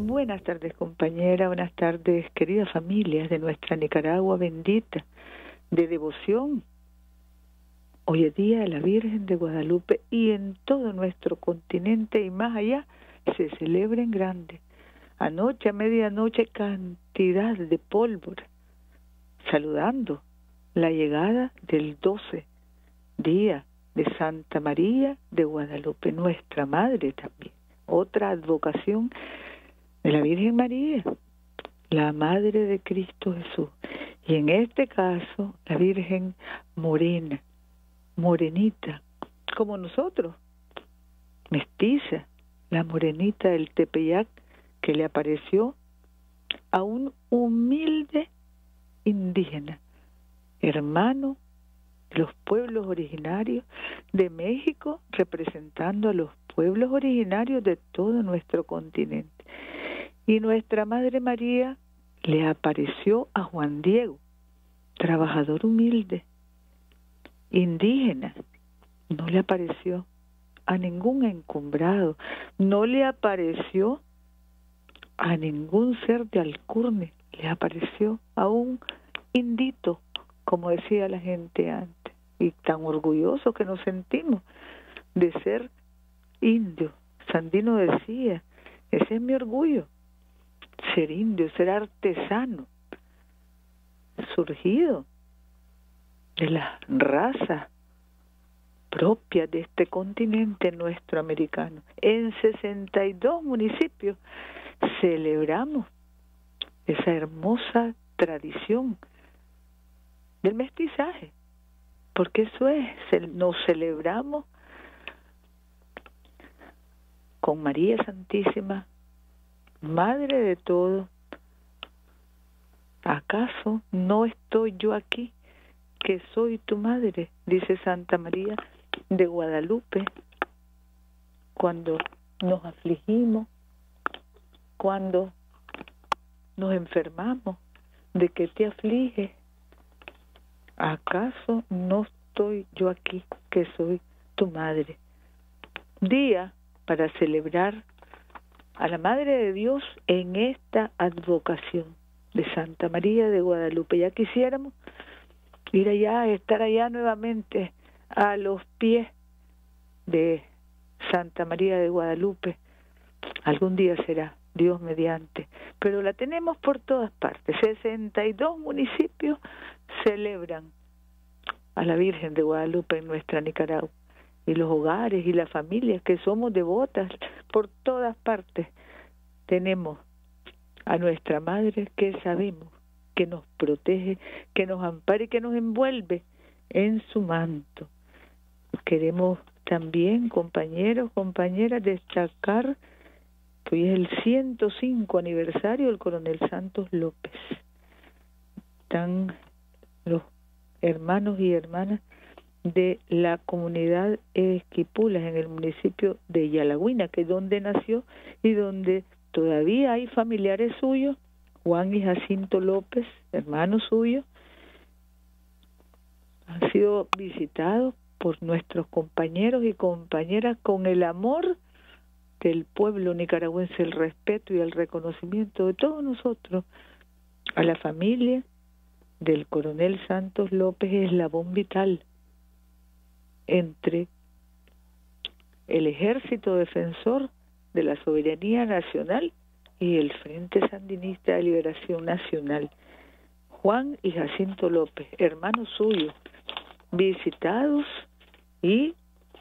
Buenas tardes compañera, buenas tardes queridas familias de nuestra Nicaragua bendita, de devoción. Hoy es día de la Virgen de Guadalupe y en todo nuestro continente y más allá se celebra en grande. Anoche a medianoche cantidad de pólvora, saludando la llegada del 12, día de Santa María de Guadalupe, nuestra Madre también. Otra advocación de la Virgen María, la Madre de Cristo Jesús. Y en este caso, la Virgen morena, morenita, como nosotros, mestiza, la morenita del Tepeyac que le apareció a un humilde indígena, hermano de los pueblos originarios de México, representando a los pueblos originarios de todo nuestro continente. Y nuestra Madre María le apareció a Juan Diego, trabajador humilde, indígena. No le apareció a ningún encumbrado, no le apareció a ningún ser de alcurne, le apareció a un indito, como decía la gente antes, y tan orgulloso que nos sentimos de ser indio. Sandino decía, ese es mi orgullo, ser indio, ser artesano, surgido de la raza propia de este continente nuestro americano. En 62 municipios celebramos esa hermosa tradición del mestizaje, porque eso es, nos celebramos con María Santísima, Madre de todo, ¿acaso no estoy yo aquí, que soy tu madre? Dice Santa María de Guadalupe, cuando nos afligimos, cuando nos enfermamos, de que te aflige, ¿acaso no estoy yo aquí, que soy tu madre? Día para celebrar a la Madre de Dios en esta advocación de Santa María de Guadalupe. Ya quisiéramos ir allá, estar allá nuevamente a los pies de Santa María de Guadalupe. Algún día será, Dios mediante. Pero la tenemos por todas partes. 62 municipios celebran a la Virgen de Guadalupe en nuestra Nicaragua y los hogares y las familias que somos devotas por todas partes. Tenemos a nuestra Madre que sabemos que nos protege, que nos ampara y que nos envuelve en su manto. Queremos también, compañeros, compañeras, destacar que hoy es el 105 aniversario del coronel Santos López. Están los hermanos y hermanas de la comunidad Esquipulas en el municipio de Yalagüina, que es donde nació y donde todavía hay familiares suyos, Juan y Jacinto López, hermanos suyos, han sido visitados por nuestros compañeros y compañeras con el amor del pueblo nicaragüense, el respeto y el reconocimiento de todos nosotros a la familia del coronel Santos López, eslabón vital entre el ejército defensor de la soberanía nacional y el Frente Sandinista de Liberación Nacional. Juan y Jacinto López, hermanos suyos, visitados y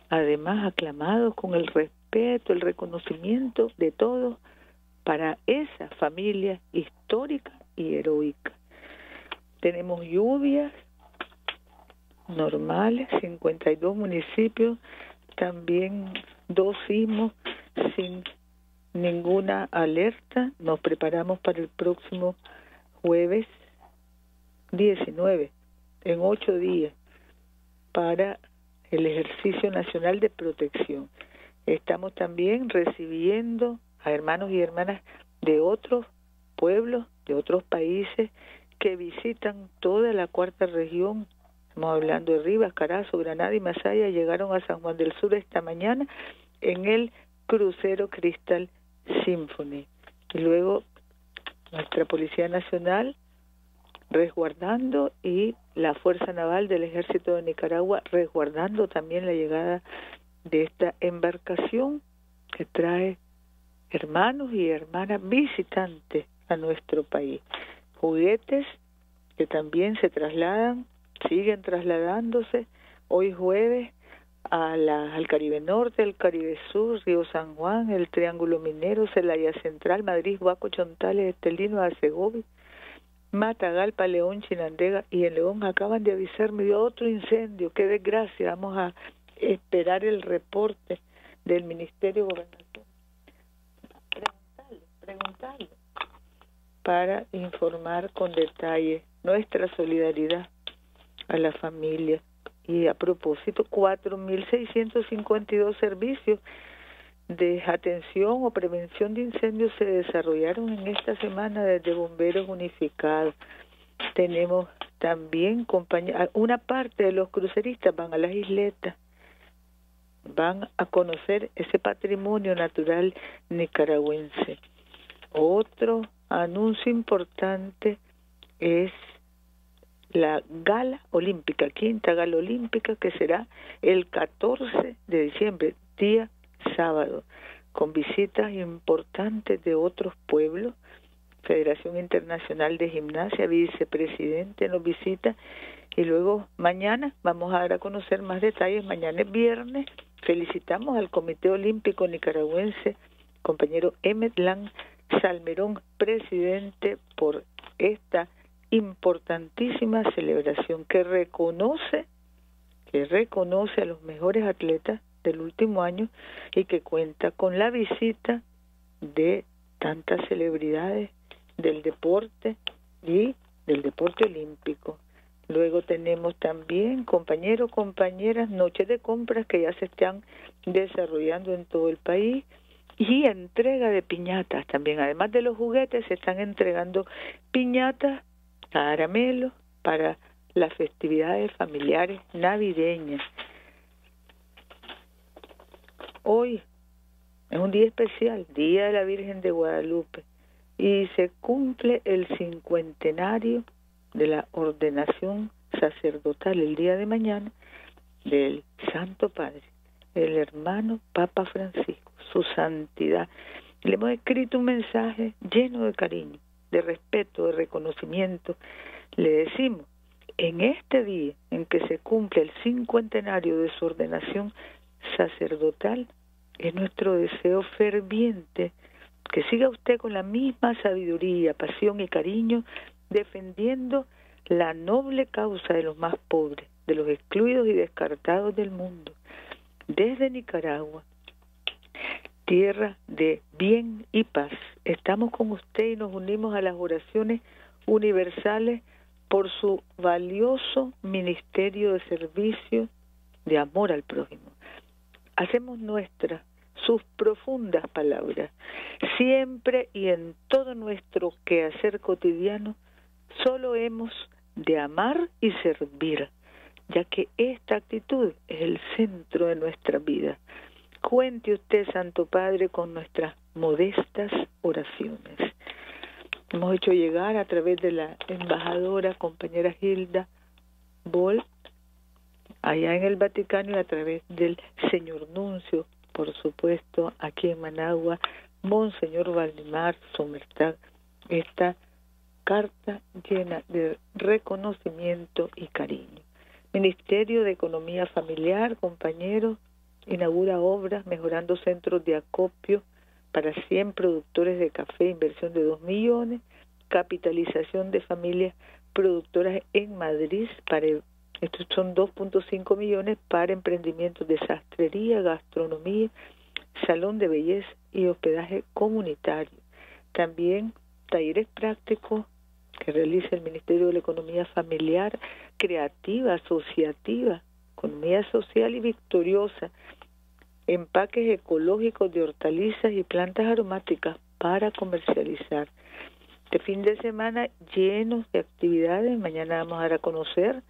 además aclamados con el respeto, el reconocimiento de todos para esa familia histórica y heroica. Tenemos lluvias normales, 52 municipios, también dos sismos sin ninguna alerta. Nos preparamos para el próximo jueves 19, en ocho días, para el ejercicio nacional de protección. Estamos también recibiendo a hermanos y hermanas de otros pueblos, de otros países que visitan toda la cuarta región estamos hablando de Rivas, Carazo, Granada y Masaya, llegaron a San Juan del Sur esta mañana en el crucero Crystal Symphony. y luego nuestra Policía Nacional resguardando y la Fuerza Naval del Ejército de Nicaragua resguardando también la llegada de esta embarcación que trae hermanos y hermanas visitantes a nuestro país. Juguetes que también se trasladan, siguen trasladándose. Hoy jueves al Caribe Norte, el Caribe Sur, Río San Juan, el Triángulo Minero, Celaya Central, Madrid, Huaco, Chontales, Estelino, Segovia, Matagalpa, León, Chinandega y en León acaban de avisarme de otro incendio. Qué desgracia. Vamos a esperar el reporte del Ministerio de Gobernación. Preguntarle, preguntarle para informar con detalle nuestra solidaridad a la familia y a propósito, 4.652 servicios de atención o prevención de incendios se desarrollaron en esta semana desde Bomberos Unificados. Tenemos también una parte de los cruceristas van a las isletas, van a conocer ese patrimonio natural nicaragüense. Otro anuncio importante es la gala olímpica, quinta gala olímpica, que será el 14 de diciembre, día sábado, con visitas importantes de otros pueblos. Federación Internacional de Gimnasia, vicepresidente nos visita y luego mañana vamos a dar a conocer más detalles. Mañana es viernes. Felicitamos al Comité Olímpico Nicaragüense, compañero Emmet Lang Salmerón, presidente, por esta importantísima celebración que reconoce que reconoce a los mejores atletas del último año y que cuenta con la visita de tantas celebridades del deporte y del deporte olímpico. Luego tenemos también, compañeros, compañeras, noches de compras que ya se están desarrollando en todo el país y entrega de piñatas también. Además de los juguetes, se están entregando piñatas caramelo para las festividades familiares navideñas. Hoy es un día especial, Día de la Virgen de Guadalupe, y se cumple el cincuentenario de la ordenación sacerdotal el día de mañana del Santo Padre, el hermano Papa Francisco, su santidad. Le hemos escrito un mensaje lleno de cariño de respeto, de reconocimiento, le decimos, en este día en que se cumple el cincuentenario de su ordenación sacerdotal, es nuestro deseo ferviente que siga usted con la misma sabiduría, pasión y cariño defendiendo la noble causa de los más pobres, de los excluidos y descartados del mundo. Desde Nicaragua, tierra de bien y paz. Estamos con usted y nos unimos a las oraciones universales por su valioso ministerio de servicio de amor al prójimo. Hacemos nuestras sus profundas palabras. Siempre y en todo nuestro quehacer cotidiano, solo hemos de amar y servir, ya que esta actitud es el centro de nuestra vida. Cuente usted, Santo Padre, con nuestras modestas oraciones. Hemos hecho llegar a través de la embajadora, compañera Hilda Boll, allá en el Vaticano y a través del señor Nuncio, por supuesto, aquí en Managua, Monseñor Valdemar Somertag, esta carta llena de reconocimiento y cariño. Ministerio de Economía Familiar, compañeros, inaugura obras mejorando centros de acopio para 100 productores de café, inversión de 2 millones, capitalización de familias productoras en Madrid, para, estos son 2.5 millones para emprendimientos de sastrería, gastronomía, salón de belleza y hospedaje comunitario. También talleres prácticos que realiza el Ministerio de la Economía Familiar, creativa, asociativa, economía social y victoriosa, empaques ecológicos de hortalizas y plantas aromáticas para comercializar. Este fin de semana llenos de actividades, mañana vamos a dar a conocer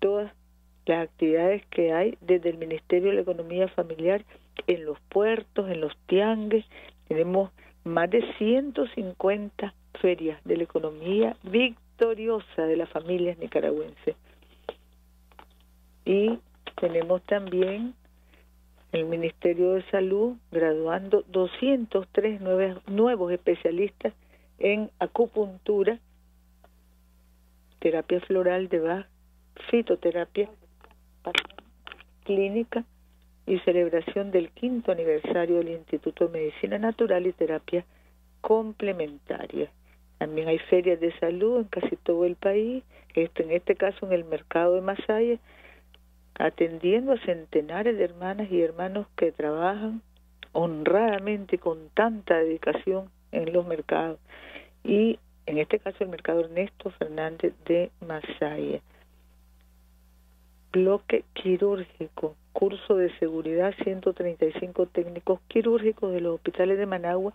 todas las actividades que hay desde el Ministerio de la Economía Familiar en los puertos, en los tiangues, tenemos más de 150 ferias de la economía victoriosa de las familias nicaragüenses. Y tenemos también el Ministerio de Salud graduando 203 nuevos especialistas en acupuntura, terapia floral de Bach, fitoterapia clínica y celebración del quinto aniversario del Instituto de Medicina Natural y Terapia Complementaria. También hay ferias de salud en casi todo el país, este, en este caso en el mercado de Masaya, atendiendo a centenares de hermanas y hermanos que trabajan honradamente con tanta dedicación en los mercados. Y en este caso el mercado Ernesto Fernández de Masaya. Bloque quirúrgico, curso de seguridad 135 técnicos quirúrgicos de los hospitales de Managua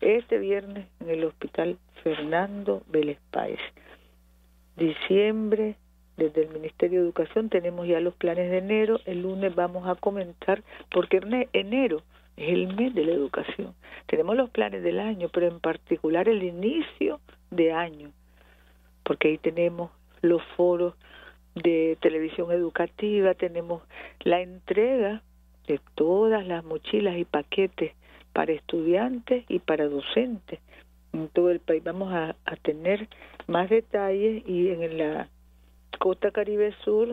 este viernes en el hospital Fernando Vélez. Diciembre desde el Ministerio de Educación tenemos ya los planes de enero. El lunes vamos a comentar, porque enero es el mes de la educación. Tenemos los planes del año, pero en particular el inicio de año, porque ahí tenemos los foros de televisión educativa, tenemos la entrega de todas las mochilas y paquetes para estudiantes y para docentes en todo el país. Vamos a, a tener más detalles y en la Costa Caribe Sur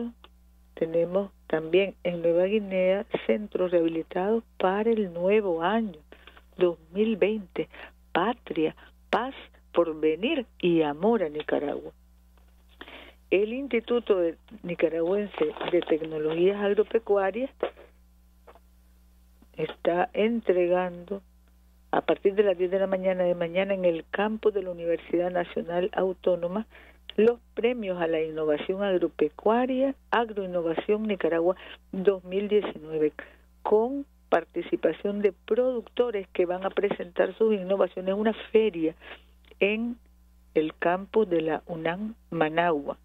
tenemos también en Nueva Guinea centros rehabilitados para el nuevo año 2020. Patria, paz, por venir y amor a Nicaragua. El Instituto Nicaragüense de Tecnologías Agropecuarias está entregando a partir de las 10 de la mañana de mañana en el campus de la Universidad Nacional Autónoma los premios a la innovación agropecuaria, Agroinnovación Nicaragua 2019, con participación de productores que van a presentar sus innovaciones en una feria en el campus de la UNAM Managua.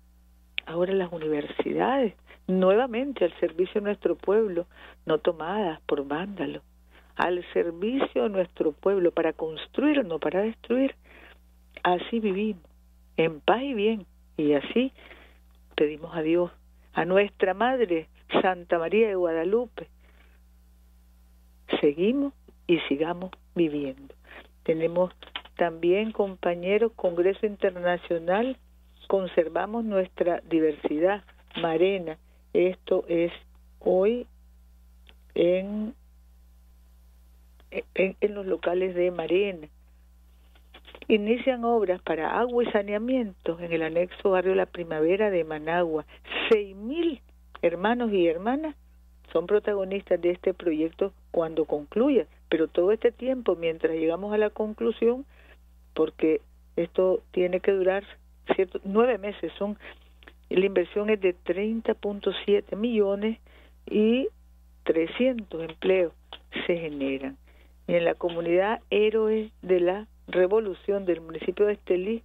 Ahora las universidades, nuevamente al servicio de nuestro pueblo, no tomadas por vándalos, al servicio de nuestro pueblo para construir, no para destruir. Así vivimos en paz y bien. Y así pedimos a Dios, a nuestra Madre Santa María de Guadalupe. Seguimos y sigamos viviendo. Tenemos también, compañeros, Congreso Internacional, conservamos nuestra diversidad marena. Esto es hoy en, en, en los locales de Marena inician obras para agua y saneamiento en el anexo barrio La Primavera de Managua. Seis mil hermanos y hermanas son protagonistas de este proyecto cuando concluya, pero todo este tiempo, mientras llegamos a la conclusión, porque esto tiene que durar cierto, nueve meses, son la inversión es de 30.7 millones y 300 empleos se generan. Y en la comunidad Héroes de la revolución del municipio de Estelí.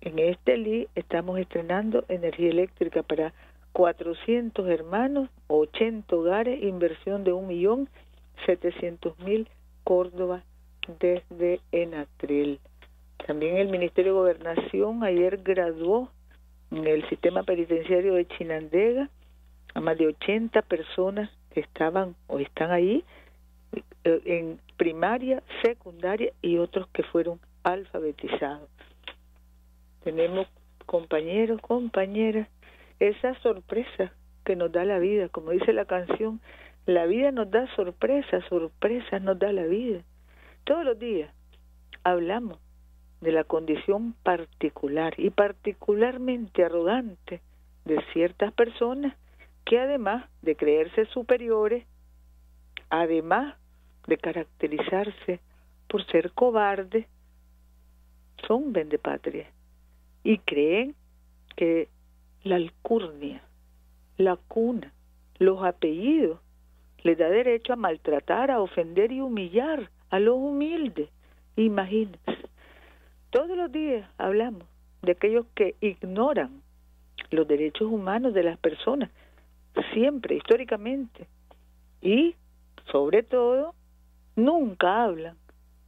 En Estelí estamos estrenando energía eléctrica para 400 hermanos, 80 hogares, inversión de un millón setecientos mil Córdoba desde Enatrel. También el Ministerio de Gobernación ayer graduó en el sistema penitenciario de Chinandega a más de 80 personas que estaban o están ahí en primaria, secundaria y otros que fueron alfabetizados. Tenemos compañeros, compañeras, esa sorpresa que nos da la vida, como dice la canción, la vida nos da sorpresas, sorpresas nos da la vida. Todos los días hablamos de la condición particular y particularmente arrogante de ciertas personas que además de creerse superiores, además de caracterizarse por ser cobardes, son vendepatria y creen que la alcurnia, la cuna, los apellidos les da derecho a maltratar, a ofender y humillar a los humildes. Imagínense. Todos los días hablamos de aquellos que ignoran los derechos humanos de las personas, siempre, históricamente, y sobre todo nunca hablan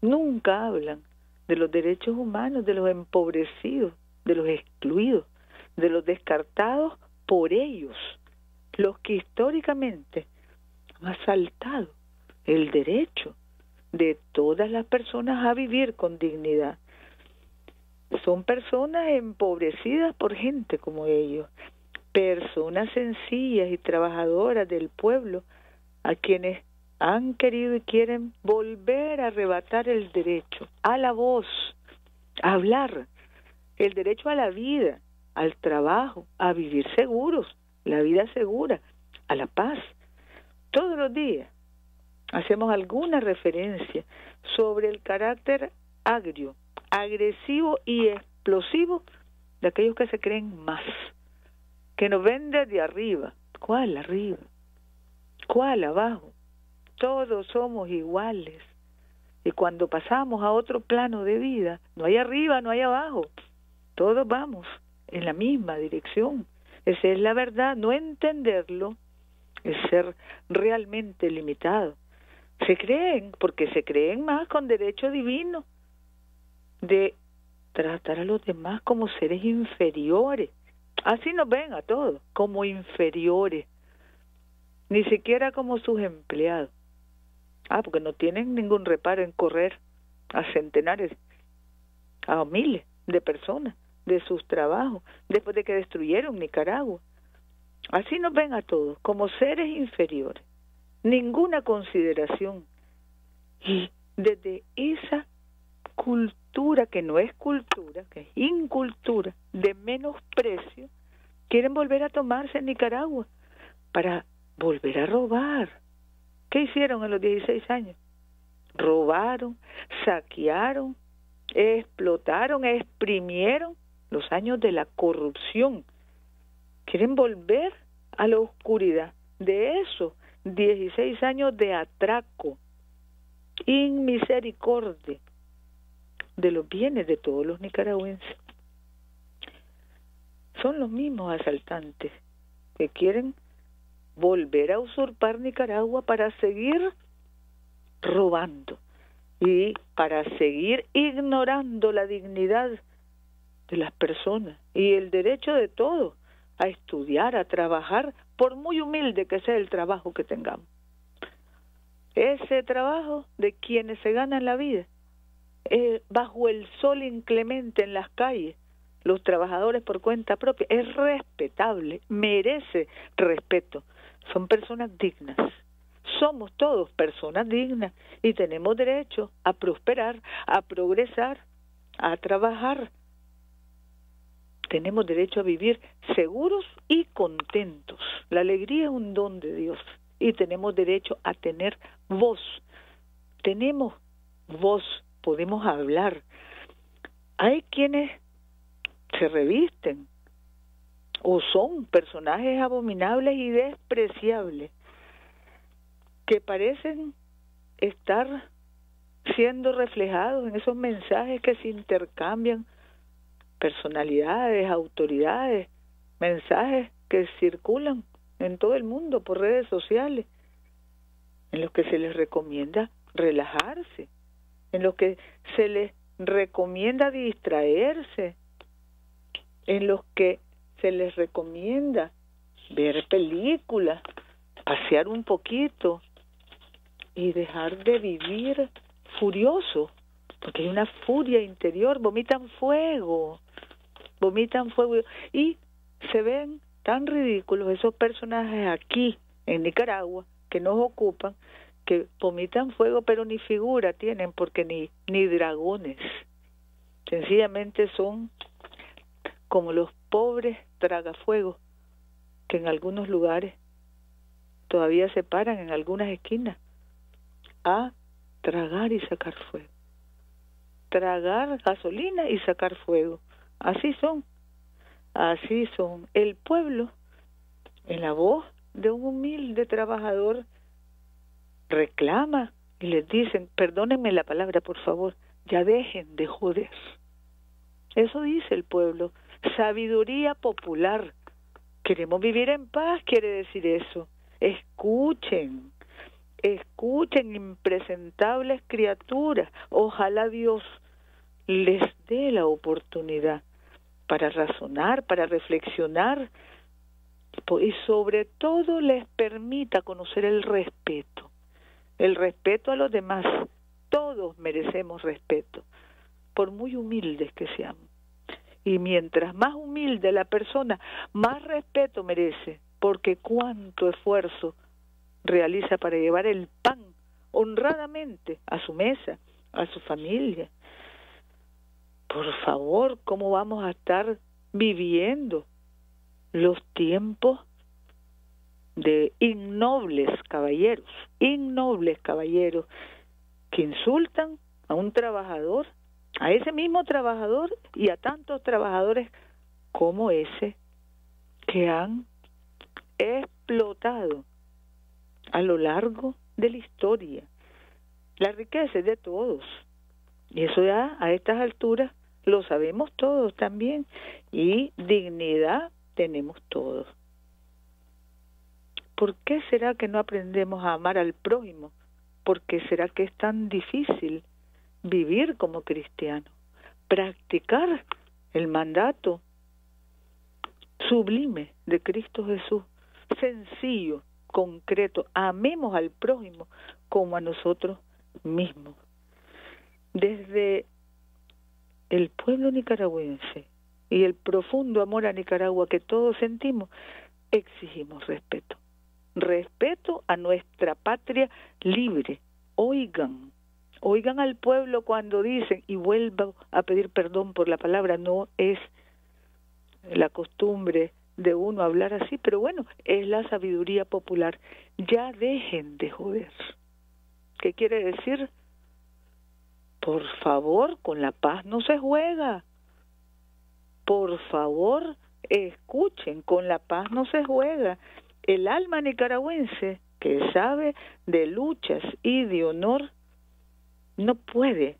Nunca hablan de los derechos humanos, de los empobrecidos, de los excluidos, de los descartados por ellos, los que históricamente han asaltado el derecho de todas las personas a vivir con dignidad. Son personas empobrecidas por gente como ellos, personas sencillas y trabajadoras del pueblo a quienes han querido y quieren volver a arrebatar el derecho a la voz, a hablar, el derecho a la vida, al trabajo, a vivir seguros, la vida segura, a la paz. Todos los días hacemos alguna referencia sobre el carácter agrio, agresivo y explosivo de aquellos que se creen más, que nos ven desde arriba. ¿Cuál arriba? ¿Cuál abajo? Todos somos iguales. Y cuando pasamos a otro plano de vida, no hay arriba, no hay abajo, todos vamos en la misma dirección. Esa es la verdad, no entenderlo es ser realmente limitado. Se creen, porque se creen más con derecho divino de tratar a los demás como seres inferiores. Así nos ven a todos, como inferiores, ni siquiera como sus empleados. Ah, porque no tienen ningún reparo en correr a centenares, a miles de personas de sus trabajos después de que destruyeron Nicaragua. Así nos ven a todos, como seres inferiores. Ninguna consideración. Y desde esa cultura que no es cultura, que es incultura, de menosprecio, quieren volver a tomarse Nicaragua para volver a robar, ¿Qué hicieron en los 16 años? Robaron, saquearon, explotaron, exprimieron los años de la corrupción. Quieren volver a la oscuridad de eso, 16 años de atraco, inmisericordia de los bienes de todos los nicaragüenses. Son los mismos asaltantes que quieren volver a usurpar Nicaragua para seguir robando y para seguir ignorando la dignidad de las personas y el derecho de todos a estudiar, a trabajar, por muy humilde que sea el trabajo que tengamos. Ese trabajo de quienes se ganan la vida, bajo el sol inclemente en las calles, los trabajadores por cuenta propia, es respetable, merece respeto son personas dignas. Somos todos personas dignas y tenemos derecho a prosperar, a progresar, a trabajar. Tenemos derecho a vivir seguros y contentos. La alegría es un don de Dios y tenemos derecho a tener voz. Tenemos voz, podemos hablar. Hay quienes se revisten o son personajes abominables y despreciables que parecen estar siendo reflejados en esos mensajes que se intercambian personalidades, autoridades, mensajes que circulan en todo el mundo por redes sociales, en los que se les recomienda relajarse, en los que se les recomienda distraerse, en los que se les recomienda ver películas, pasear un poquito y dejar de vivir furioso, porque hay una furia interior, vomitan fuego, vomitan fuego y se ven tan ridículos esos personajes aquí en Nicaragua que nos ocupan, que vomitan fuego pero ni figura tienen porque ni, ni dragones, sencillamente son como los pobres tragafuegos que en algunos lugares todavía se paran en algunas esquinas a tragar y sacar fuego. Tragar gasolina y sacar fuego. Así son. Así son. El pueblo, en la voz de un humilde trabajador, reclama y les dicen, perdónenme la palabra, por favor, ya dejen de joder. Eso dice el pueblo sabiduría popular. Queremos vivir en paz, quiere decir eso. Escuchen, Escuchen, impresentables criaturas. Ojalá Dios les dé la oportunidad para razonar, para reflexionar y sobre todo les permita conocer el respeto, el respeto a los demás. Todos merecemos respeto, por muy humildes que seamos. Y mientras más humilde la persona, más respeto merece, porque cuánto esfuerzo realiza para llevar el pan honradamente a su mesa, a su familia. Por favor, ¿cómo vamos a estar viviendo los tiempos de innobles caballeros, innobles caballeros que insultan a un trabajador, a ese mismo trabajador y a tantos trabajadores como ese que han explotado a lo largo de la historia. La riqueza es de todos. Y eso ya a estas alturas lo sabemos todos también. Y dignidad tenemos todos. ¿Por qué será que no aprendemos a amar al prójimo? ¿Por qué será que es tan difícil vivir como cristiano? Practicar el mandato sublime de Cristo Jesús, sencillo, concreto, amemos al prójimo como a nosotros mismos. Desde el pueblo nicaragüense y el profundo amor a Nicaragua que todos sentimos, exigimos respeto. Respeto a nuestra patria libre. Oigan, oigan al pueblo cuando dicen, y vuelvo a pedir perdón por la palabra, no es la costumbre de uno hablar así, pero bueno, es la sabiduría popular. Ya dejen de joder. ¿Qué quiere decir? Por favor, con la paz no se juega por favor, escuchen, con la paz no se juega. El alma nicaragüense que sabe de luchas y de honor no puede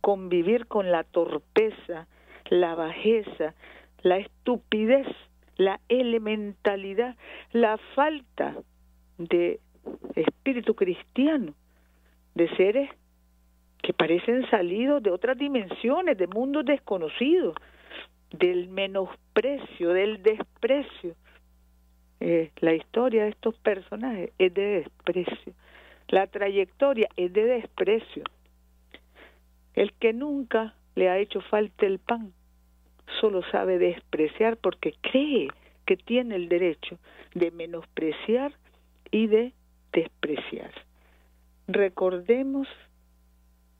convivir con la torpeza, la bajeza, la estupidez, la elementalidad, la falta de espíritu cristiano, de seres que parecen salidos de otras dimensiones, de mundos desconocidos, del menosprecio, del desprecio. Eh, la historia de estos personajes es de desprecio. La trayectoria es de desprecio. El que nunca le ha hecho falta el pan solo sabe despreciar porque cree que tiene el derecho de menospreciar y de despreciar. Recordemos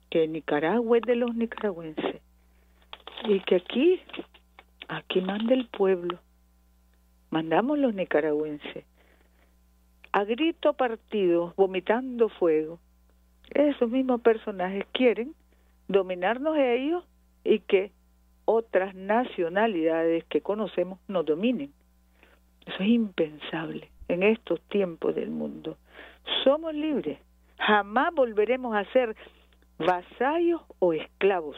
que Nicaragua es de los nicaragüenses y que aquí Aquí manda el pueblo, mandamos los nicaragüenses, a grito partido, vomitando fuego. Esos mismos personajes quieren dominarnos ellos y que otras nacionalidades que conocemos nos dominen. Eso es impensable en estos tiempos del mundo. Somos libres. Jamás volveremos a ser vasallos o esclavos.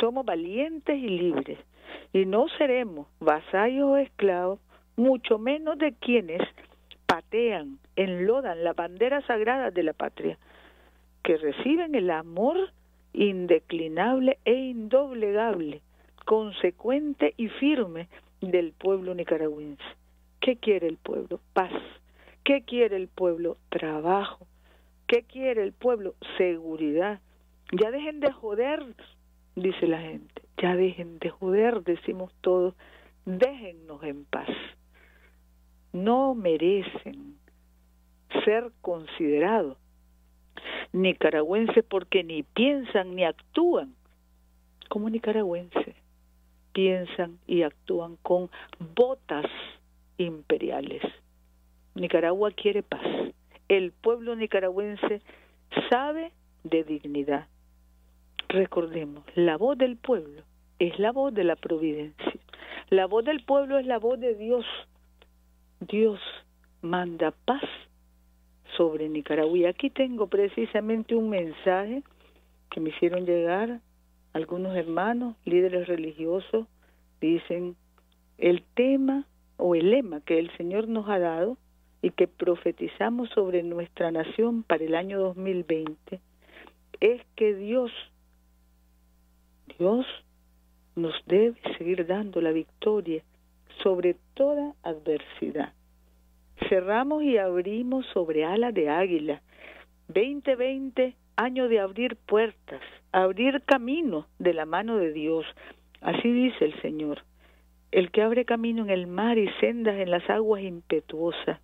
Somos valientes y libres y no seremos vasallos o esclavos, mucho menos de quienes patean, enlodan la bandera sagrada de la patria, que reciben el amor indeclinable e indoblegable, consecuente y firme del pueblo nicaragüense. ¿Qué quiere el pueblo? Paz. ¿Qué quiere el pueblo? Trabajo. ¿Qué quiere el pueblo? Seguridad. Ya dejen de joder, dice la gente. Ya dejen de joder, decimos todos, déjennos en paz. No merecen ser considerados nicaragüenses porque ni piensan ni actúan como nicaragüenses. Piensan y actúan con botas imperiales. Nicaragua quiere paz. El pueblo nicaragüense sabe de dignidad, Recordemos, la voz del pueblo es la voz de la providencia. La voz del pueblo es la voz de Dios. Dios manda paz sobre Nicaragua. Aquí tengo precisamente un mensaje que me hicieron llegar algunos hermanos, líderes religiosos, dicen, el tema o el lema que el Señor nos ha dado y que profetizamos sobre nuestra nación para el año 2020 es que Dios, Dios nos debe seguir dando la victoria sobre toda adversidad. Cerramos y abrimos sobre ala de águila. 2020, año de abrir puertas, abrir camino de la mano de Dios. Así dice el Señor. El que abre camino en el mar y sendas en las aguas impetuosas.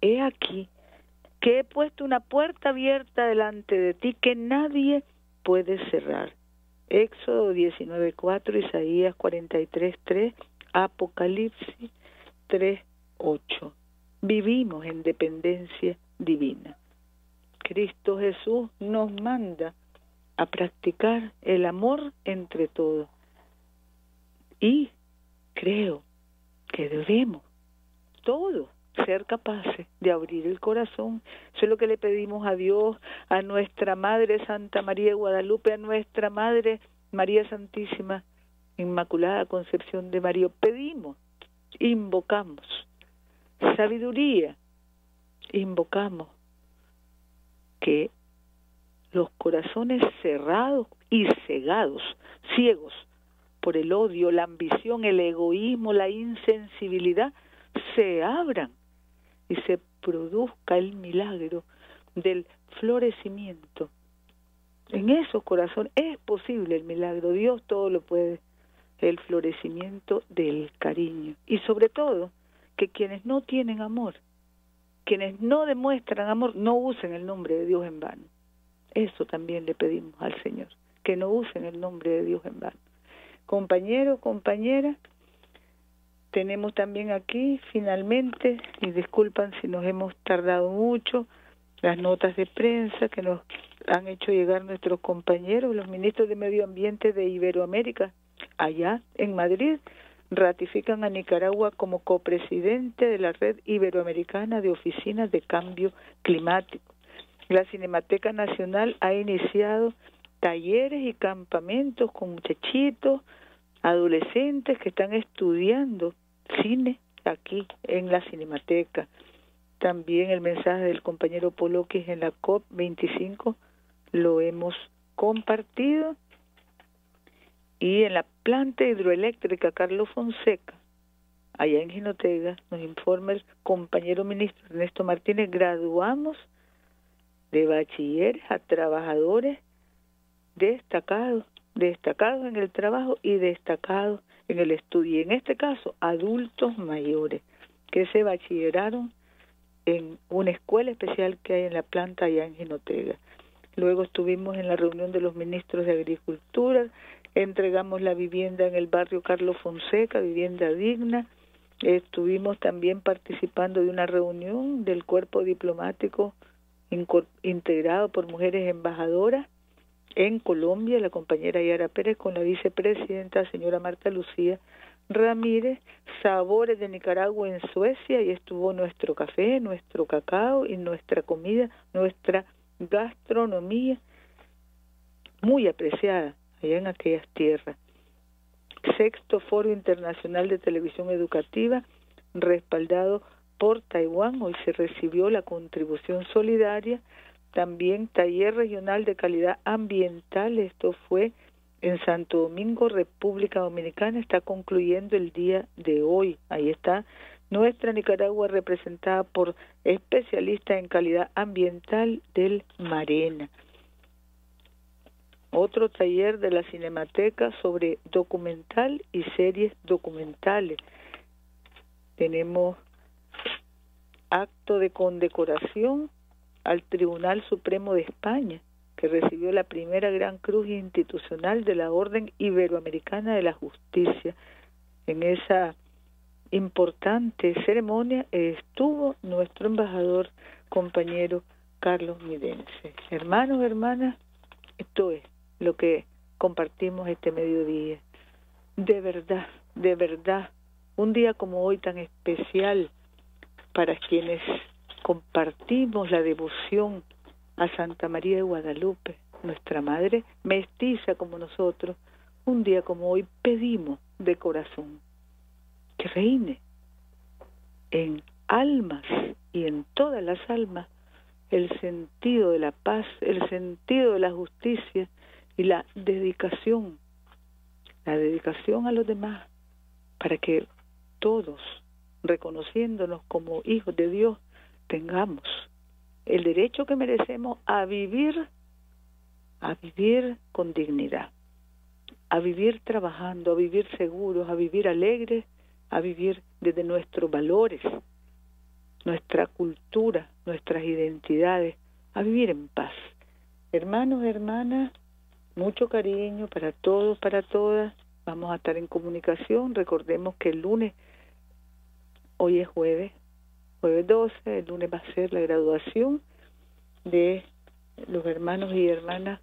He aquí que he puesto una puerta abierta delante de ti que nadie puede cerrar. Éxodo 19.4, Isaías 43.3, Apocalipsis 3.8. Vivimos en dependencia divina. Cristo Jesús nos manda a practicar el amor entre todos. Y creo que debemos todos ser capaces de abrir el corazón. Eso es lo que le pedimos a Dios, a nuestra Madre Santa María de Guadalupe, a nuestra Madre María Santísima, Inmaculada Concepción de María. Pedimos, invocamos sabiduría, invocamos que los corazones cerrados y cegados, ciegos por el odio, la ambición, el egoísmo, la insensibilidad, se abran y se produzca el milagro del florecimiento. En esos corazones es posible el milagro, Dios todo lo puede, el florecimiento del cariño. Y sobre todo, que quienes no tienen amor, quienes no demuestran amor, no usen el nombre de Dios en vano. Eso también le pedimos al Señor, que no usen el nombre de Dios en vano. Compañero, compañera, tenemos también aquí, finalmente, y disculpan si nos hemos tardado mucho, las notas de prensa que nos han hecho llegar nuestros compañeros, los ministros de Medio Ambiente de Iberoamérica, allá en Madrid, ratifican a Nicaragua como copresidente de la Red Iberoamericana de Oficinas de Cambio Climático. La Cinemateca Nacional ha iniciado talleres y campamentos con muchachitos, adolescentes que están estudiando cine aquí en la Cinemateca. También el mensaje del compañero Poloquis en la COP25 lo hemos compartido. Y en la planta hidroeléctrica Carlos Fonseca, allá en Ginotega, nos informa el compañero ministro Ernesto Martínez, graduamos de bachilleres a trabajadores destacados, destacados en el trabajo y destacados en el estudio. Y en este caso, adultos mayores que se bachilleraron en una escuela especial que hay en la planta allá en Ginotega. Luego estuvimos en la reunión de los ministros de Agricultura, entregamos la vivienda en el barrio Carlos Fonseca, vivienda digna. Estuvimos también participando de una reunión del cuerpo diplomático integrado por mujeres embajadoras en Colombia, la compañera Yara Pérez con la vicepresidenta señora Marta Lucía Ramírez, Sabores de Nicaragua en Suecia y estuvo nuestro café, nuestro cacao y nuestra comida, nuestra gastronomía muy apreciada allá en aquellas tierras. Sexto Foro Internacional de Televisión Educativa, respaldado por Taiwán, hoy se recibió la contribución solidaria también taller regional de calidad ambiental, esto fue en Santo Domingo, República Dominicana, está concluyendo el día de hoy. Ahí está nuestra Nicaragua representada por especialistas en calidad ambiental del Marena. Otro taller de la Cinemateca sobre documental y series documentales. Tenemos acto de condecoración al Tribunal Supremo de España, que recibió la primera gran cruz institucional de la Orden Iberoamericana de la Justicia. En esa importante ceremonia estuvo nuestro embajador compañero Carlos Midense. Hermanos, hermanas, esto es lo que compartimos este mediodía. De verdad, de verdad, un día como hoy tan especial para quienes compartimos la devoción a Santa María de Guadalupe, nuestra Madre mestiza como nosotros, un día como hoy pedimos de corazón que reine en almas y en todas las almas el sentido de la paz, el sentido de la justicia y la dedicación, la dedicación a los demás, para que todos, reconociéndonos como hijos de Dios, tengamos el derecho que merecemos a vivir, a vivir con dignidad, a vivir trabajando, a vivir seguros, a vivir alegres, a vivir desde nuestros valores, nuestra cultura, nuestras identidades, a vivir en paz. Hermanos, hermanas, mucho cariño para todos, para todas. Vamos a estar en comunicación. Recordemos que el lunes, hoy es jueves, jueves 12, el lunes va a ser la graduación de los hermanos y hermanas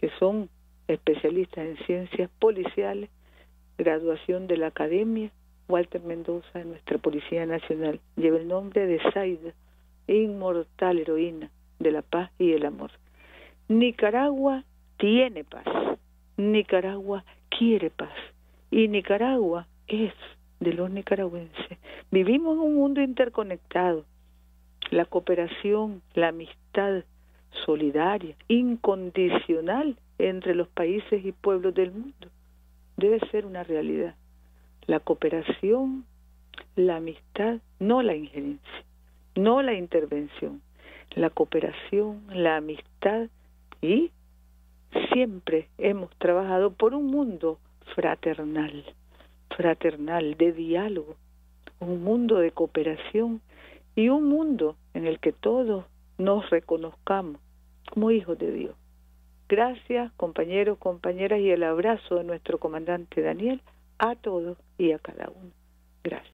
que son especialistas en ciencias policiales, graduación de la academia Walter Mendoza de nuestra Policía Nacional. Lleva el nombre de Zaida, inmortal heroína de la paz y el amor. Nicaragua tiene paz, Nicaragua quiere paz y Nicaragua es de los nicaragüenses. Vivimos en un mundo interconectado. La cooperación, la amistad solidaria, incondicional entre los países y pueblos del mundo debe ser una realidad la cooperación, la amistad, no la injerencia, no la intervención, la cooperación, la amistad y siempre hemos trabajado por un mundo fraternal, fraternal, de diálogo, un mundo de cooperación y un mundo en el que todos nos reconozcamos como hijos de Dios. Gracias, compañeros, compañeras, y el abrazo de nuestro comandante Daniel a todos y a cada uno. Gracias.